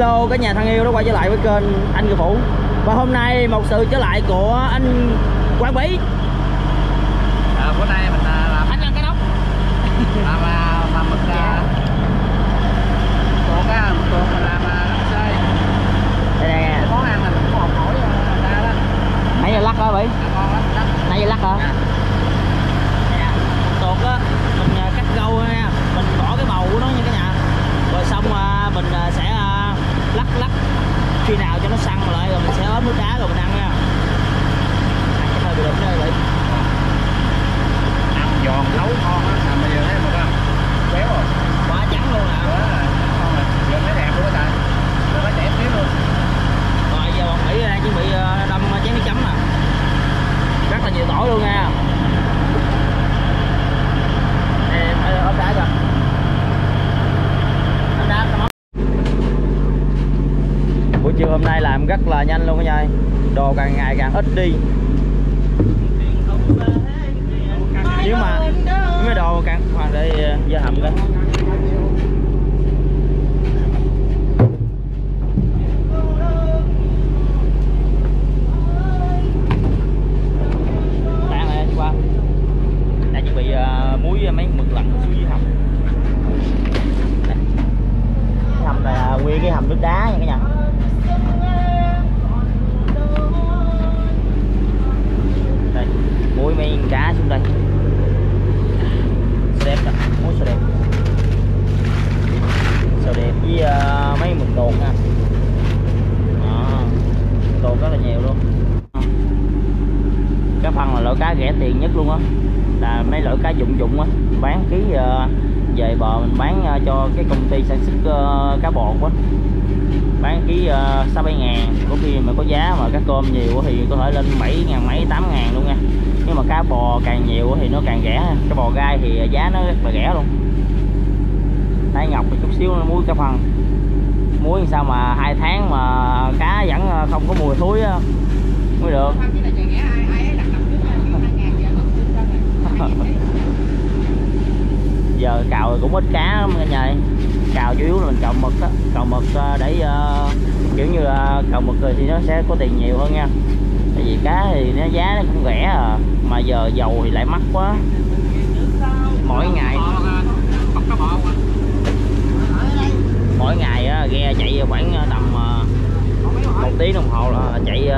Hello cả nhà thân yêu đã quay trở lại với kênh Anh Người Phụ. Và hôm nay một sự trở lại của anh Quang Bí. Ờ, bữa nay mình à, làm Anh ăn cái nóc. Làm à, làm mực à, tuột á mực tuột mình làm à, lắc xơi Đây? Nè món ăn mình cũng học hỏi à, ra đó. Nãy giờ lắc hả Bí? lắc Nãy giờ lắc hả? Dạ. Nè, tuột á Mình à, cắt gâu nha Mình bỏ cái bầu của nó nha cả nhà Rồi xong à, mình à, sẽ lắp lắc. Khi nào cho nó săn lại rồi mình sẽ ốp nước đá rồi mình ăn nha Ăn cái hơi bị đụng đây Bí ăn giòn nấu ngon á làm bây giờ thấy mực không béo rồi Quá trắng luôn nè bữa là ngon rồi giờ mới đẹp luôn á trời giờ mới đẹp xíu luôn Rồi giờ bọn Mỹ đang chuẩn bị ờ, đâm chén nước chấm nè Rất là nhiều tỏi luôn nha Nè, ê, ốp đá kìa Ốp đá, tao móc. Buổi chiều hôm nay làm rất là nhanh luôn cả nhà Đồ càng ngày càng ít đi. Nếu mà mấy đồ càng hoàn để ờ, giờ hầm cái Bạn ơi, đi qua Đang chuẩn bị ờ, muối mấy mực lặn xuống dưới hầm Đây. Cái hầm này là nguyên cái hầm nước đá nha cả nhà Đây, muối mấy con cá xuống đây Sao đẹp đó, muối sao đẹp Sao đẹp với ờ, mấy mực tuột nha Đó, tuột rất là nhiều luôn cá phân là loại cá rẻ tiền nhất luôn á. Là mấy loại cá dụng dụng á, bán ký ờ, về bờ mình bán ờ, cho cái công ty sản xuất ờ, cá bột á. Bán ký sáu bảy ngàn, có khi mà có giá mà cá cơm nhiều thì có thể lên bảy ngàn mấy tám ngàn luôn nha. Nhưng mà cá bò càng nhiều thì nó càng rẻ cá bò gai thì giá nó rất là rẻ luôn. Thái Ngọc thì chút xíu muối cá phần. Muối sao mà hai tháng mà cá vẫn không có mùi thúi á. Mới được giờ cào cũng ít cá lắm cả nhà ơi. cào chủ yếu là mình cào mực á. Cào mực à, để uh, kiểu như là cào mực rồi thì nó sẽ có tiền nhiều hơn nha. Tại vì cá thì nó giá nó cũng rẻ à mà giờ dầu thì lại mắc quá. Mỗi ngày. Mỗi ngày á, ghe chạy khoảng tầm một tiếng đồng hồ là chạy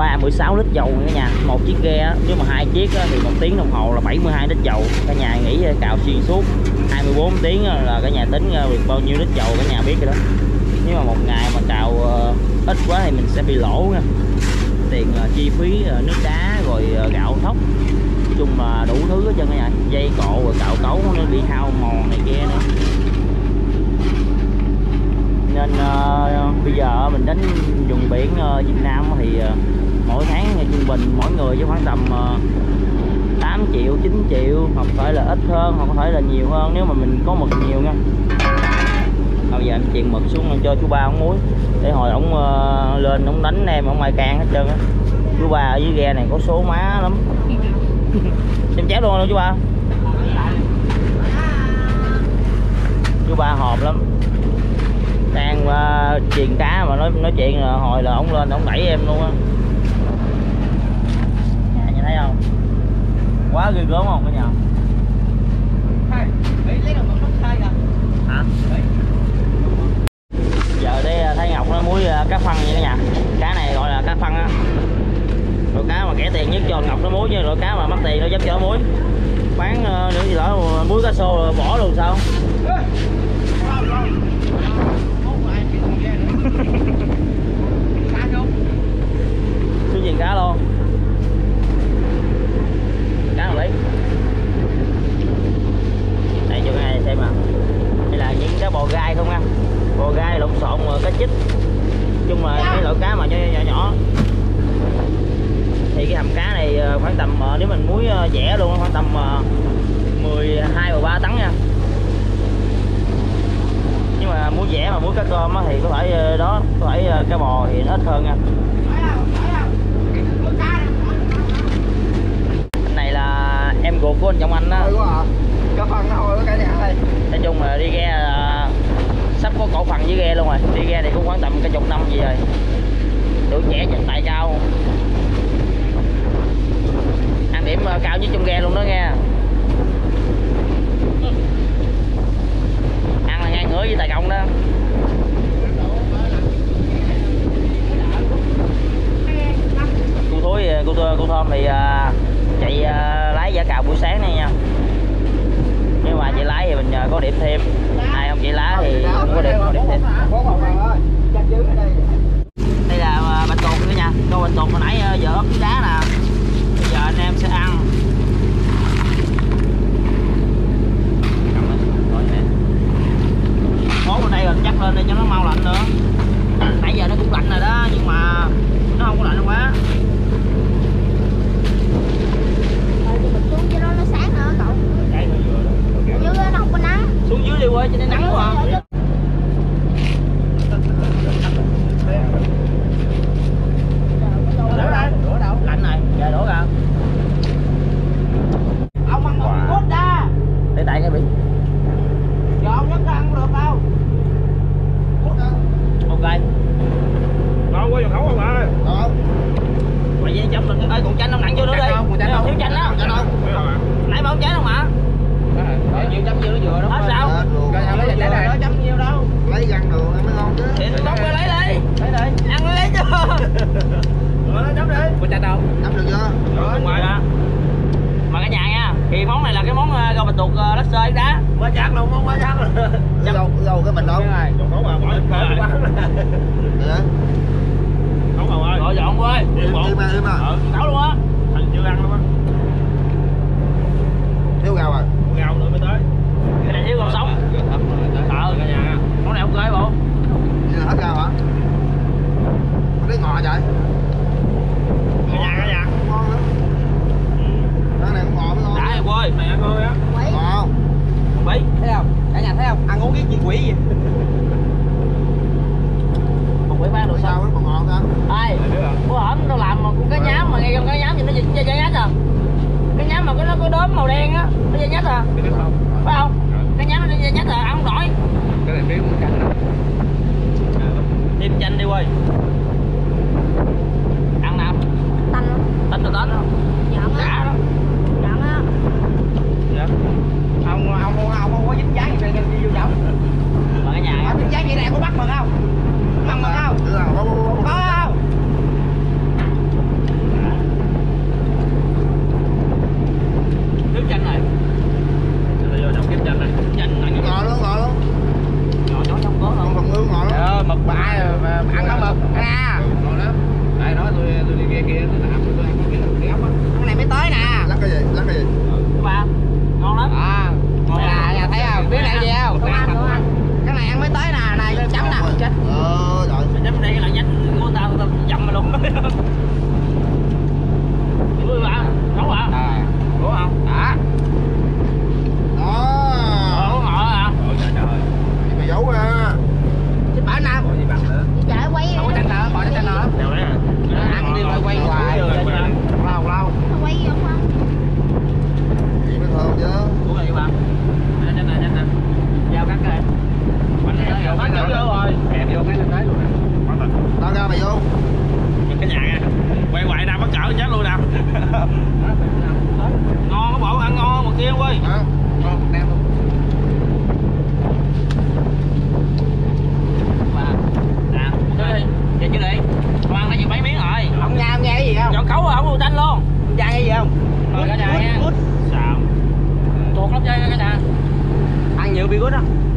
ờ, 36 lít dầu nha cả nhà một chiếc ghe nếu mà hai chiếc thì một tiếng đồng hồ là 72 lít dầu. Cả nhà nghĩ ờ, cào xuyên suốt 24 tiếng là cả nhà tính được bao nhiêu lít dầu cả nhà biết rồi đó. Nếu mà một ngày mà cào ờ, ít quá thì mình sẽ bị lỗ nha. Tiền ờ, chi phí nước đá rồi gạo thóc. Nói chung là đủ thứ hết trơn cả nhà dây cộ rồi cào cấu nó bị hao mòn này kia nữa. Nên uh, bây giờ mình đánh vùng biển uh, Việt Nam thì uh, mỗi tháng trung bình mỗi người với khoảng tầm uh, 8 triệu 9 triệu hoặc thể là ít hơn hoặc có thể là nhiều hơn nếu mà mình có mực nhiều nha. Bây giờ em chuyền mực xuống cho chú ba ống muối để hồi ổng ờ, lên ổng đánh em ổng ai can hết trơn á. Chú ba ở dưới ghe này có số má lắm. Xem chép luôn luôn chú ba? Chú ba hòm lắm. Đang uh, truyền cá mà nói nói chuyện là hồi là ổng lên ổng đẩy em luôn á Nhà nhìn thấy không quá ghê gớm không cả nhà? Hả? Giờ đây à, thấy ngọc nó muối à, cá phân nha cả nhà. Cá này gọi là cá phân á. Loại cá mà rẻ tiền nhất cho ngọc nó muối chứ loại cá mà mắc tiền nó dám cho nó muối bán uh, nữa gì đó muối cá xô bỏ luôn sao xuống giền cá luôn cá nào lấy đây cho ngay xem mà đây là những cái bò gai không nha bò gai lộn xộn mà cá chích chung là cái loại cá mà nhỏ nhỏ, nhỏ. thì cái hầm cá này ờ, khoảng tầm ờ, nếu mình muối ờ, dẻ luôn khoảng tầm ờ, 12 13 tấn nha nhưng mà muối dẻ mà muối cá cơm á thì có thể ờ, đó có thể ờ, cá bò thì nó ít hơn nha Anh này là em ruột của anh Trọng Anh á ừ quá à cá phân nó thôi cả nhà đây nói chung là đi ghe là sắp có cổ đi ghe này cũng khoảng tầm cái chục năm gì rồi. Tuổi trẻ nhận tài cao. Ăn điểm ờ, cao nhất trong ghe luôn đó nghe. Ăn là ngang ngửa với tài công đó. Cô thối ờ, cô Thơ- cô thơm thì chạy lái giả cào buổi sáng này nha. Nếu mà chị lái thì mình có điểm thêm. Ai không chị lái? Có điểm có điểm thêm đây là à, bạch tuộc nữa nha. Câu bạch tuộc hồi nãy à, giờ ốp với đá nè. Bây giờ anh em sẽ ăn món ở đây rồi chắc lên đây cho nó mau lạnh nữa nãy giờ nó cũng lạnh rồi đó nhưng mà nó không có lạnh quá Ờ, thì mình xuống cho nó nó sáng nữa cậu dưới nó không có nắng xuống dưới đi quê cho nên nắng quá à. lạnh này giờ đổ ra ông ăn một cốt ra để tại cái bị giờ ông nhấc ăn được đâu ok ngon quá vô khẩu không ơi mày với chấm lên ơi còn chanh ông nặng vô nữa đi Chanh không, còn chanh không? thiếu chanh đó biết rồi nãy bảo chén không hả Bao nhiêu chấm nhiêu nó vừa đó hết sao Rồi sao lấy vậy để này chấm nhiêu đâu lấy răng đồ mới ngon chứ thì con phải lấy đi lấy đi ăn lấy chứ rồi nó chấm đi có chanh đâu nắm được chưa rồi ngoài đó mà cả nhà nha thì món này là cái món ờ, rau bạch tuộc uh, lát xơi đá. Quá chắc luôn không quá chắc luôn. Dâu dâu cái mình đâu. Rồi vô khẩu mà bỏ Bỏ khẩu quán mà ơi rồi dọn ơi. Im im im mà ờ táo luôn á. Thằng chưa ăn luôn á. Thiếu gạo à? Gạo nữa mới tới. Cái này thiếu còn sống. ờ cả nhà. Món này ok bộ. Giờ hết gạo hả? Có lấy ngọt vậy cả nhà cả nhà. Ngon lắm cái này mới ngon đã em ơi ăn ơi á. Ngọt bí thấy không? Cả nhà thấy không? Ăn uống cái gì quỷ gì một quỷ bán đồ sao? Nó còn ngọt ta? Ai? Bữa hổm tao làm mà con cá nhám mà ngay trong cá nhám gì nó dịch chơi nhát à? Cái nhám mà cái nó có đốm màu đen á nó nhát à? Phải không? Cái nhám nó chơi nhát à ăn không nổi. Cái này thêm chanh đi ơi ăn nào? Tanh. Lắm tanh rồi tanh giận cả á đó giận á ông ông ông ông không có dính dáng gì về đi vô chồng? Mà cái nhà dính dáng gì này có bắt mừng không mừng mừng không Đưa nào, có- có- có- có- có không nước chanh này Rồi vô trong kiếm chanh này chanh này ngọt luôn ngọt luôn nhỏ nhỏ trong có còn không phần ương ngọt lắm ờ mực bả mà ăn có mực nè ngon lắm đây nói tôi tôi đi kia kia tôi làm tôi ăn cái cái ốc á con này mới tới nè lắc cái gì lắc cái gì các bạn ngon lắm à nè nhà thấy không biết này gì không đồ ăn đồ ăn cái này ăn mới tới nè này con chấm nè chết ờ rồi Mày chấm đây cái là nhánh của tao tao dặm mày luôn Ui bạn, nóng bạn à Đúng không? đó Ờ, đó có ngọt hả? ôi trời trời Gì mà giấu ra chứ bả nam gì bằng nữa đi chợ quay đâu có chanh nào bỏ chanh nào đeo đấy à ăn đi quay quay hoài lâu lâu nó quay gì không không gì mới thơm chứ Đúng rồi các bạn Nhanh nhanh nè, nhanh nè Giao cắt cái Bánh này nó bánh vô rồi kẹp vô cái lên đấy luôn nè quá thật tao ra mày vô cái nhà nha quay hoài nào bắt chở chết luôn nè Ngon có bộ ăn ngon hơn một kia ơi hả con đem luôn Và Nè, chơi đi Chơi chứ đi Con ăn nó chịu mấy miếng rồi ông nha ông nghe cái gì không Chọn cấu rồi, không có chanh luôn ông cha cái gì không Rồi cả nhà nha Good, Xào Thuộc lắm chơi cả nhà ăn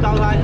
招开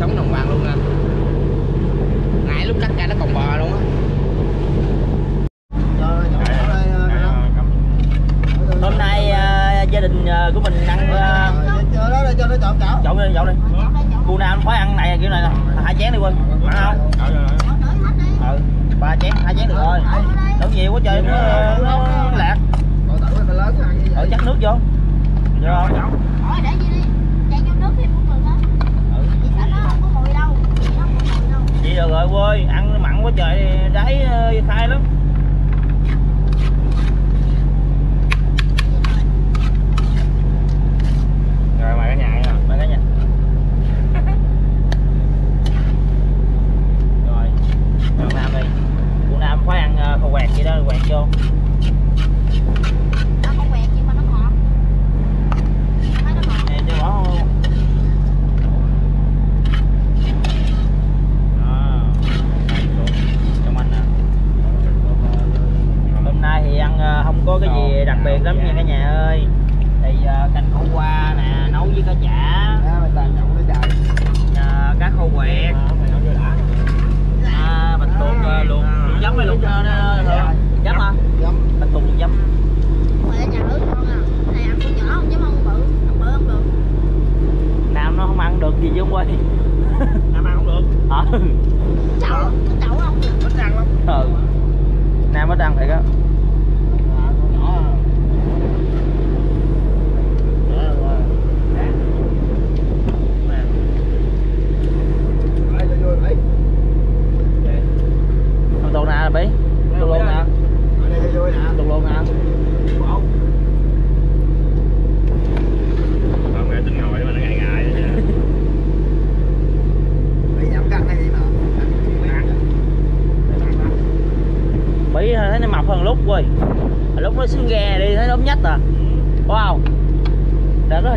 sống đồng bằng luôn anh. Nãy lúc cắt ra nó còn bò luôn á. Hôm nay uh, gia đình uh, của mình ăn uh, cho cho nó chọn chảo chọn đi chọn đi. Cô nào anh phải ăn này kiểu này nè. Hai chén đi quên. Phải không? Ừ ba chén hai chén được rồi. Đâu nhiều quá trời nó, nó lạc. Ở chắc nước vô. Được không giờ gọi quê ăn mặn quá trời đáy ờ, khai lắm.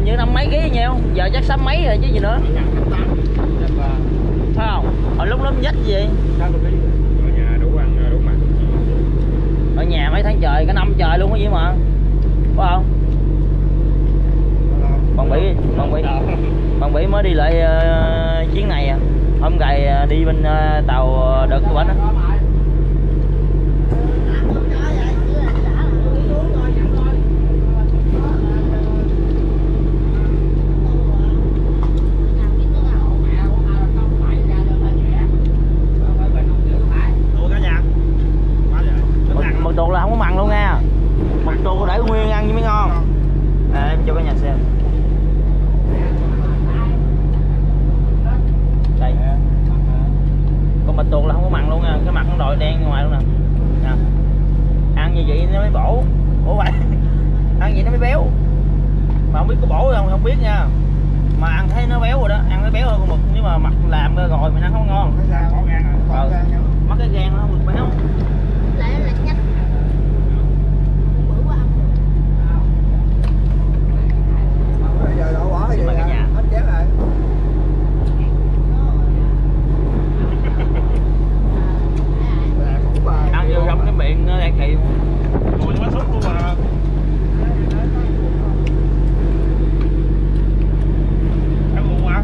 Hình như năm mấy ký nhiêu giờ chắc sắm mấy rồi chứ gì nữa. Phải không? Hồi lúc lắm nhách gì? Vậy ở nhà đủ ăn đủ mặt ở nhà mấy tháng trời cả năm trời luôn cái gì mà. Phải không? Còn bị còn bị còn bị mới đi lại uh, chuyến này à. Hôm gầy ờ, đi bên uh, tàu đợt của bánh á đủ cả nhà quá trời mực, mực tuột là không có mặn luôn nha mực tuột để nguyên ăn chứ mới ngon à, em cho cả nhà xem đây mực tuột là không có mặn luôn nha cái mặt con đồi đen ngoài luôn nè Nè. ăn như vậy nó mới bổ ủa vậy? Ăn vậy nó mới béo. Mà không biết có bổ không không biết nha. Mà ăn thấy nó béo rồi đó ăn nó béo hơn con mực nhưng mà mặt làm ra rồi mình ăn không ngon. Ngang rồi Ờ. mắc cái gan nó không được béo. Bây giờ đổ bỏ Xin gì mời cả nhà. hết chén rồi Là cũng bà ăn vô trong cái miệng nó đang Ngồi mùi bánh súp luôn mà ăn ngon quá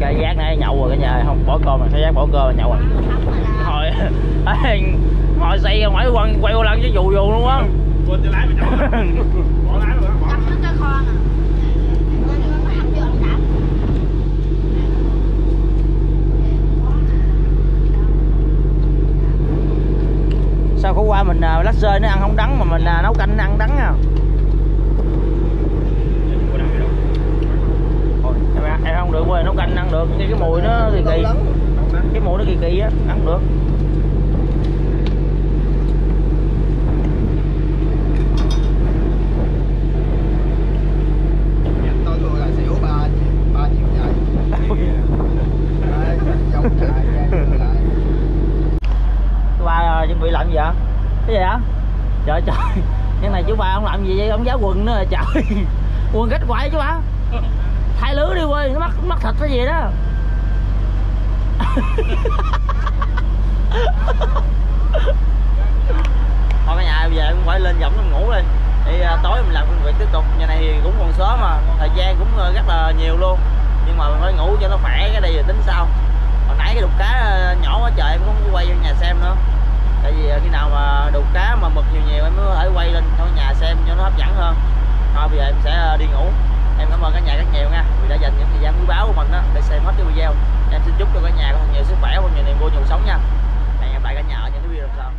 cái giác này nhậu rồi cả nhà không bỏ cơm mà cái giác bỏ cơm là nhậu rồi hồi ê, hồi xây ra ngoài quăng quay qua lăn chứ dù dù luôn á quên cho lái mà chồng bỏ lái rồi đó bỏ sao có qua mình uh, lát rơi nó ăn không đắng mà mình à, nấu canh nó ăn đắng à Quên ăn gì đâu. Thôi, em, ăn- em không được quên nấu canh ăn được cái, cái mùi nó kỳ kỳ cái mùi nó kỳ kỳ á ăn được tôi thua là xỉu ba ba triệu trời Đấy, dòng trời ra ngược lại chú ba uh, chuẩn bị làm gì vậy cái gì hả trời trời cái này chú ba không làm gì vậy ông giá quần quần cách quậy chứ bà. Thay lứa đi quê nó mắc mắc thịt cái gì đó. Thôi cả nhà bây giờ em phải lên giọng em ngủ đi. Thì à, tối mình làm công việc tiếp tục. Nhà này thì cũng còn sớm mà thời gian cũng à, rất là nhiều luôn. Nhưng mà mình phải ngủ cho nó khỏe cái đây rồi tính sau hồi nãy cái đục cá à, nhỏ quá trời em cũng quay vô nhà xem nữa. Tại vì à, khi nào mà đục cá mà mực nhiều nhiều em mới có thể quay lên thôi nhà xem cho nó hấp dẫn hơn thôi, bây giờ em sẽ ờ, đi ngủ. Em cảm ơn cả nhà rất nhiều nha, vì đã dành những thời gian quý báu của mình đó để xem hết cái video. Em xin chúc cho cả nhà có nhiều sức khỏe và nhiều niềm vui, nhiều sống nha. Hẹn gặp lại cả nhà ở những cái video sau.